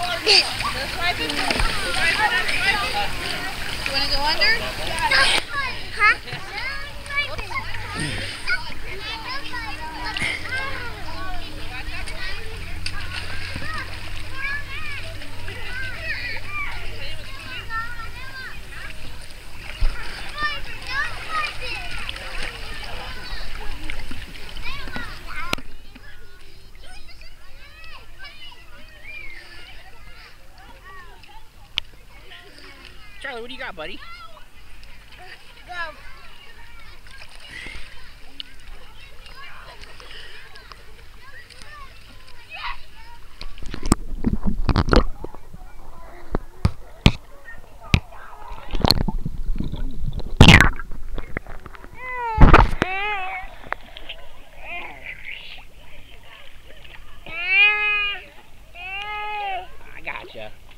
You want to go under? Charlie, what do you got, buddy? Go. I.